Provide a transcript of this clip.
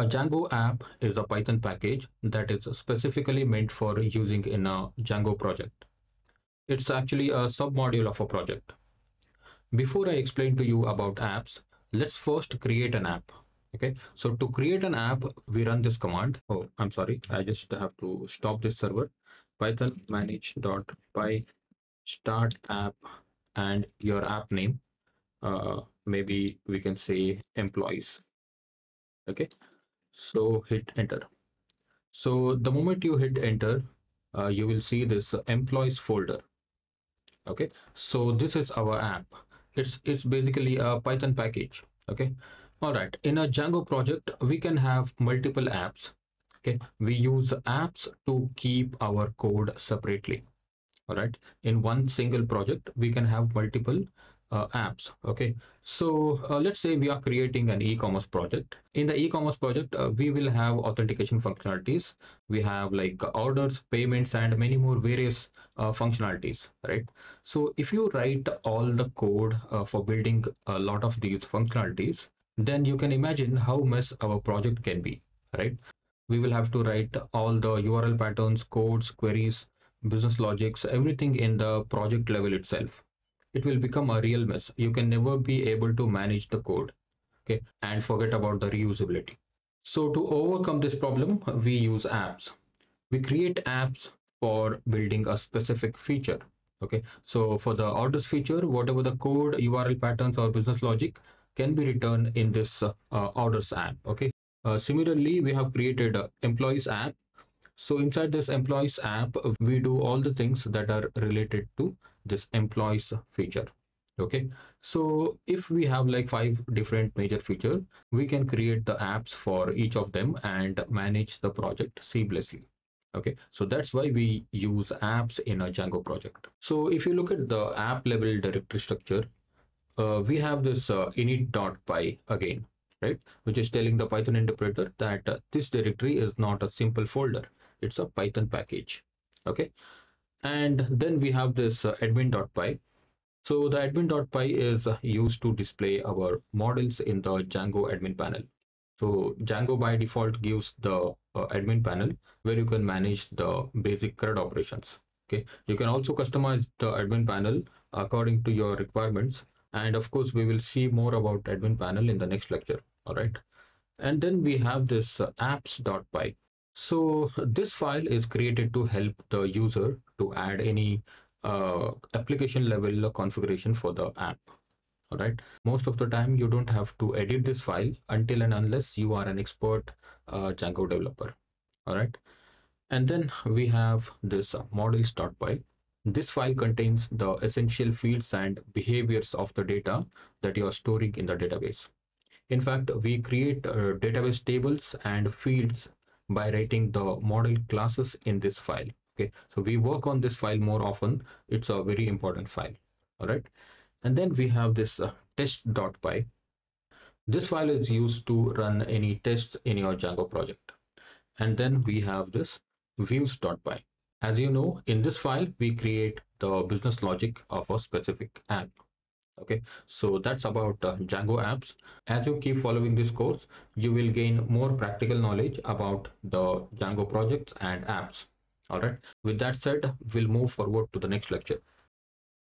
A Django app is a Python package that is specifically meant for using in a Django project. It's actually a submodule of a project. Before I explain to you about apps, let's first create an app. Okay, so to create an app, we run this command. Oh, I'm sorry, I just have to stop this server. Python manage.py start app and your app name. Uh, maybe we can say employees. Okay, so hit enter. So the moment you hit enter, uh, you will see this employees folder. Okay, so this is our app. It's it's basically a python package. Okay? All right in a django project we can have multiple apps. Okay? We use apps to keep our code separately. All right in one single project we can have multiple uh, apps okay? So uh, let's say we are creating an e-commerce project. In the e-commerce project uh, we will have authentication functionalities. We have like orders payments and many more various uh, functionalities right? So if you write all the code uh, for building a lot of these functionalities then you can imagine how much our project can be right? We will have to write all the url patterns codes queries business logics everything in the project level itself it will become a real mess. You can never be able to manage the code. Okay. And forget about the reusability. So to overcome this problem, we use apps. We create apps for building a specific feature. Okay. So for the orders feature, whatever the code, URL patterns or business logic can be written in this uh, orders app. Okay. Uh, similarly, we have created employees app so inside this employees app, we do all the things that are related to this employees feature. Okay, so if we have like five different major features, we can create the apps for each of them and manage the project seamlessly. Okay, so that's why we use apps in a Django project. So if you look at the app level directory structure, uh, we have this uh, init.py again, right? Which is telling the Python interpreter that uh, this directory is not a simple folder it's a python package. Okay? And then we have this uh, admin.py so the admin.py is uh, used to display our models in the django admin panel. So django by default gives the uh, admin panel where you can manage the basic CRUD operations. Okay? You can also customize the admin panel according to your requirements. And of course we will see more about admin panel in the next lecture. All right? And then we have this uh, apps.py so this file is created to help the user to add any uh, application level configuration for the app. All right. Most of the time you don't have to edit this file until and unless you are an expert uh, Django developer. All right. And then we have this models.py. This file contains the essential fields and behaviors of the data that you are storing in the database. In fact, we create uh, database tables and fields by writing the model classes in this file okay? So we work on this file more often. It's a very important file all right? And then we have this uh, test.py this file is used to run any tests in your django project. And then we have this views.py as you know in this file we create the business logic of a specific app okay so that's about uh, django apps. As you keep following this course you will gain more practical knowledge about the django projects and apps. All right. With that said we'll move forward to the next lecture